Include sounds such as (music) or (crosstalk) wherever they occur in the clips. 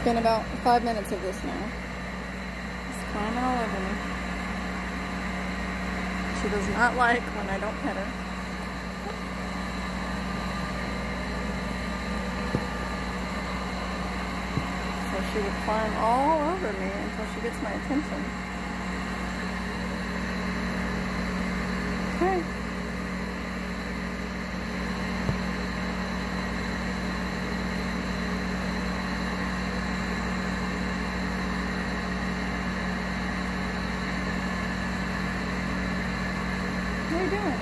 It's been about five minutes of this now. He's climbing all over me. She does not like when I don't pet her. So she would climb all over me until she gets my attention. Okay. Are doing?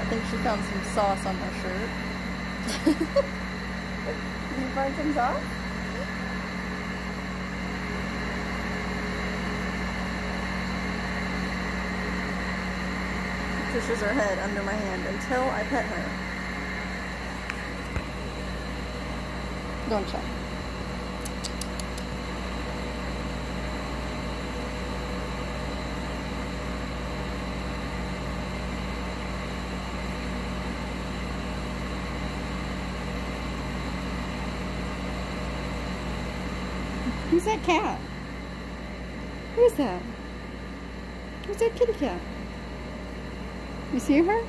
I think she found some sauce on my shirt. (laughs) Did you find some sauce? Pushes her head under my hand until I pet her. Don't check. Who's that cat? Who's that? Who's that kitty cat? You see her?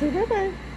Say bye-bye.